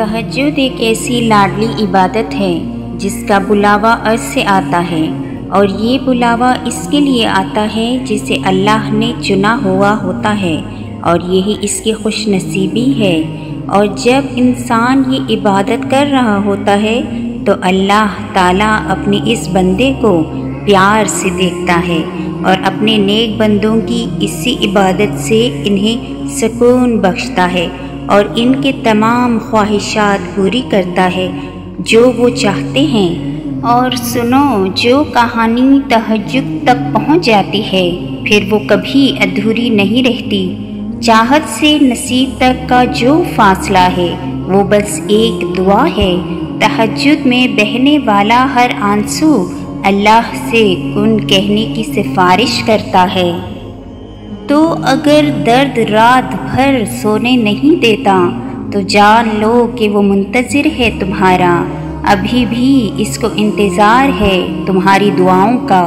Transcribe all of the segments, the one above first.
तहज्जुद एक ऐसी लाडली इबादत है, जिसका बुलावा अर्ज़ से आता है, और ये बुलावा इसके लिए आता है जिसे अल्लाह ने चुना हुआ होता है, और यही इसकी खुश नसीबी है। और जब इंसान ये इबादत कर रहा होता है तो अल्लाह ताला अपने इस बंदे को प्यार से देखता है, और अपने नेक बंदों की इसी इबादत से इन्हें सुकून बख्शता है। और इनके तमाम ख्वाहिशात पूरी करता है, जो वो चाहते हैं। और सुनो, जो कहानी तहजुद तक पहुँच जाती है, फिर वो कभी अधूरी नहीं रहती। चाहत से नसीब तक का जो फासला है, वो बस एक दुआ है। तहजुद में बहने वाला हर आँसू अल्लाह से उन कहने की सिफारिश करता है। तो अगर दर्द रात भर सोने नहीं देता तो जान लो कि वो मुंतज़िर है तुम्हारा। अभी भी इसको इंतज़ार है तुम्हारी दुआओं का।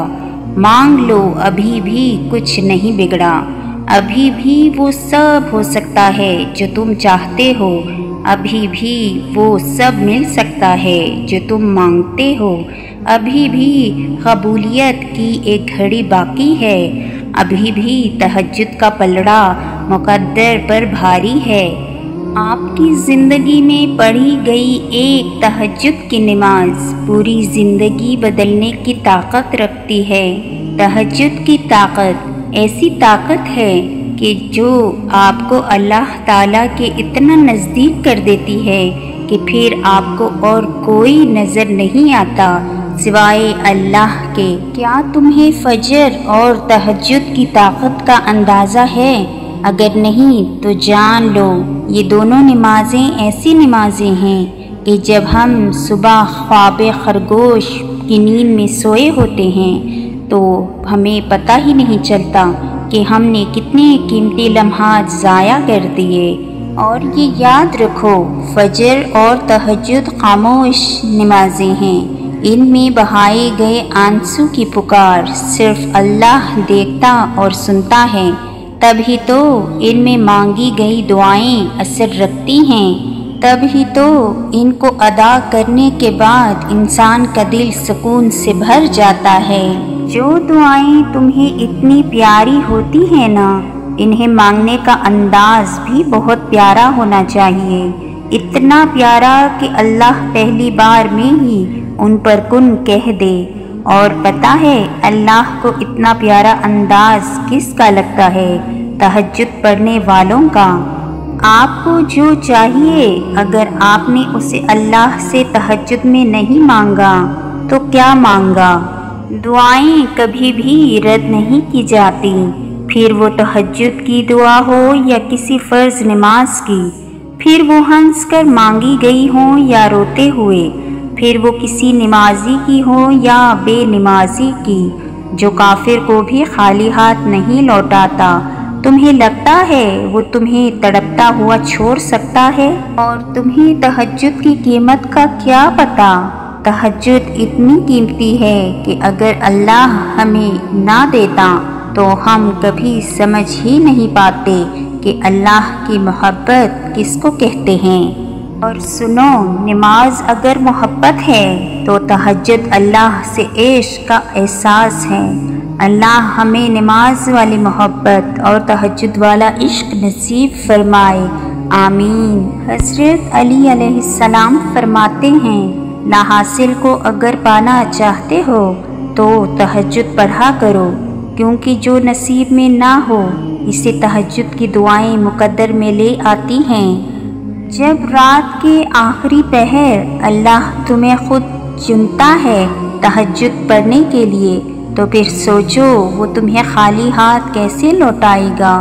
मांग लो, अभी भी कुछ नहीं बिगड़ा। अभी भी वो सब हो सकता है जो तुम चाहते हो। अभी भी वो सब मिल सकता है जो तुम मांगते हो। अभी भी कबूलियत की एक घड़ी बाकी है। अभी भी तहजद का पलड़ा मुकद्दर पर भारी है। आपकी ज़िंदगी में पढ़ी गई एक तहजद की नमाज़ पूरी ज़िंदगी बदलने की ताकत रखती है। तहजद की ताकत ऐसी ताकत है कि जो आपको अल्लाह ताला के इतना नज़दीक कर देती है कि फिर आपको और कोई नज़र नहीं आता। सिवाय अल्लाह के। क्या तुम्हें फजर और तहजद की ताकत का अंदाज़ा है? अगर नहीं तो जान लो, ये दोनों नमाज़ें ऐसी नमाज़ें हैं कि जब हम सुबह ख्वाब खरगोश की नींद में सोए होते हैं तो हमें पता ही नहीं चलता कि हमने कितने कीमती लम्हात ज़ाया कर दिए। और ये याद रखो, फजर और तहजद खामोश नमाजें हैं। इनमें बहाए गए आँसू की पुकार सिर्फ़ अल्लाह देखता और सुनता है, तभी तो इनमें मांगी गई दुआएँ असर रखती हैं, तभी तो इनको अदा करने के बाद इंसान का दिल सुकून से भर जाता है। जो दुआएँ तुम्हें इतनी प्यारी होती हैं ना, इन्हें मांगने का अंदाज भी बहुत प्यारा होना चाहिए। इतना प्यारा कि अल्लाह पहली बार में ही उन पर कुन कह दे और पता है अल्लाह को इतना प्यारा अंदाज किसका लगता है तहज्जुद पढ़ने वालों का? आपको जो चाहिए, अगर आपने उसे अल्लाह से तहज्जुद में नहीं मांगा तो क्या मांगा? दुआएँ कभी भी रद्द नहीं की जाती। फिर वो तहज्जुद की दुआ हो या किसी फ़र्ज़ नमाज़ की? फिर वो हंस कर मांगी गई हो या रोते हुए? फिर वो किसी नमाजी की हो या बेनमाजी की, जो काफिर को भी खाली हाथ नहीं लौटाता। तुम्हें लगता है वो तुम्हें तड़पता हुआ छोड़ सकता है? और तुम्हें तहज्जुद की कीमत का क्या पता? तहज्जुद इतनी कीमती है कि अगर अल्लाह हमें ना देता तो हम कभी समझ ही नहीं पाते कि अल्लाह की मोहब्बत किसको कहते हैं। और सुनो, नमाज़ अगर मोहब्बत है तो तहजद अल्लाह से ऐश का एहसास है। अल्लाह हमें नमाज़ वाली मोहब्बत और तहजद वाला इश्क नसीब फरमाए। आमीन। हज़रत अली सलाम फरमाते हैं लाहासिल को अगर पाना चाहते हो तो तहजद पढ़ा करो, क्योंकि जो नसीब में ना हो, इसे तहजद की दुआएँ मुकद्दर में ले आती हैं। जब रात के आखिरी पहर अल्लाह तुम्हें खुद चुनता है तहजद पढ़ने के लिए तो फिर सोचो, वो तुम्हें खाली हाथ कैसे लौटाएगा?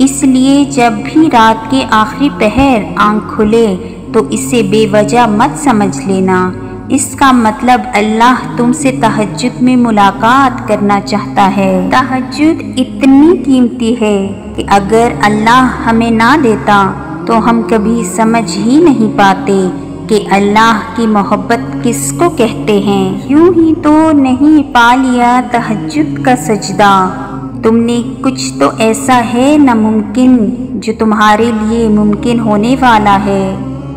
इसलिए जब भी रात के आखिरी पहर आँख खुले तो इसे बेवजह मत समझ लेना। इसका मतलब अल्लाह तुमसे तहजद में मुलाकात करना चाहता है। तहजद इतनी कीमती है कि अगर अल्लाह हमें ना देता तो हम कभी समझ ही नहीं पाते कि अल्लाह की मोहब्बत किसको कहते हैं। यूँ ही तो नहीं पा लिया तहजद का सजदा। तुमने कुछ तो ऐसा है नामुमकिन जो तुम्हारे लिए मुमकिन होने वाला है।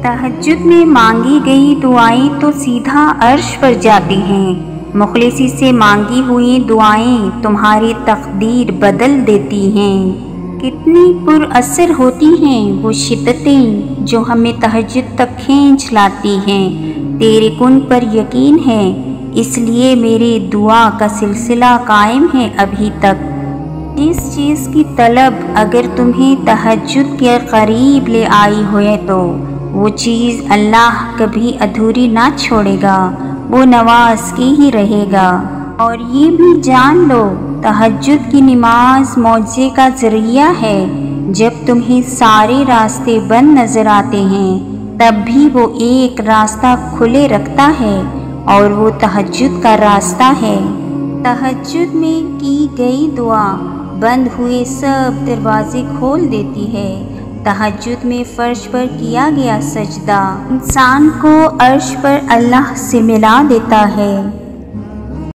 तहजद में मांगी गई दुआएँ तो सीधा अर्श पर जाती हैं। मुखलिसी से मांगी हुई दुआएँ तुम्हारी तकदीर बदल देती हैं। कितनी पुरअसर होती हैं वो शिद्दतें जो हमें तहजद तक खींच लाती हैं। तेरे कुन पर यकीन है, इसलिए मेरी दुआ का सिलसिला कायम है अभी तक। जिस चीज़ की तलब अगर तुम्हें तहजद के करीब ले आई हुए तो वो चीज़ अल्लाह कभी अधूरी ना छोड़ेगा, वो नवाज़ की ही रहेगा। और ये भी जान लो तहजद की नमाज़ मौजे का ज़रिया है। जब तुम्हें सारे रास्ते बंद नज़र आते हैं, तब भी वो एक रास्ता खुले रखता है और वो तहजद का रास्ता है। तहजद में की गई दुआ बंद हुए सब दरवाजे खोल देती है। तहजद में फ़र्श पर किया गया सजदा इंसान को अर्श पर अल्लाह से मिला देता है।